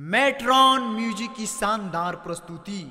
मेट्रॉन music की शानदार प्रस्तुति।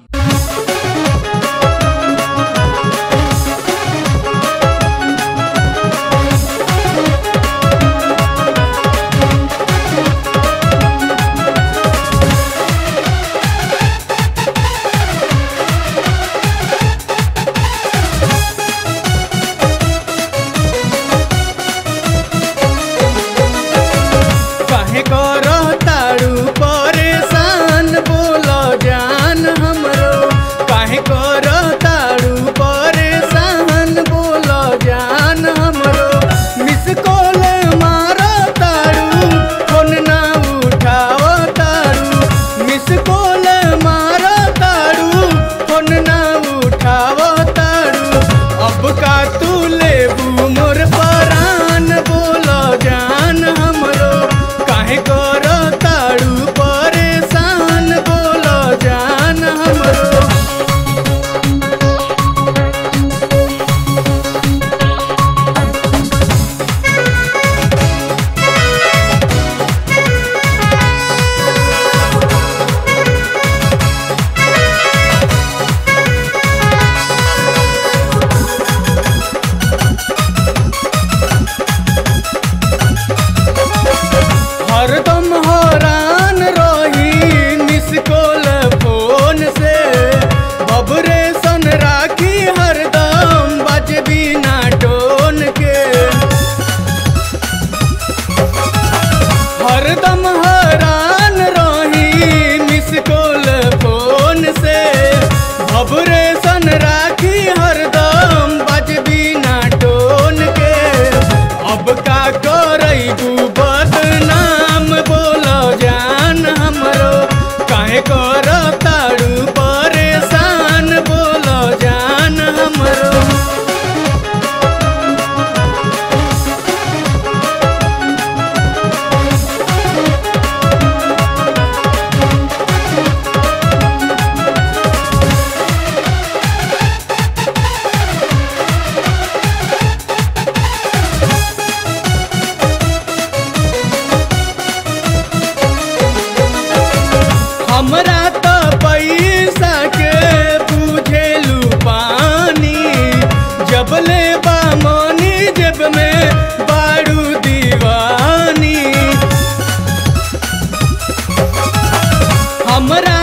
हमरा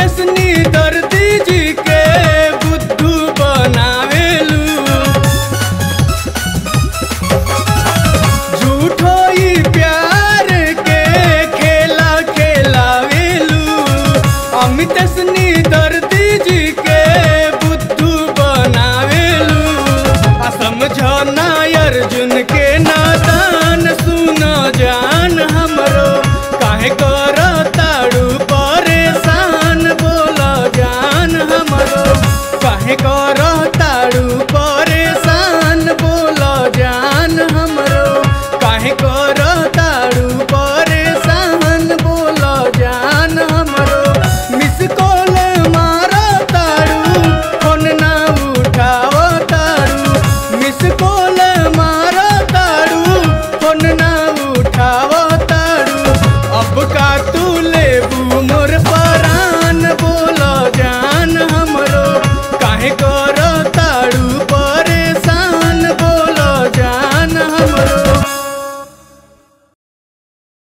कैसनी धरती जी के बुद्धू बनावेलू झूठ ही प्यार के खेला खेलावेलू अमितसनी धरती जी के बुद्धू बनावेलू समझ ना अर्जुन के नादान, सुन जान हमरो। काहे को को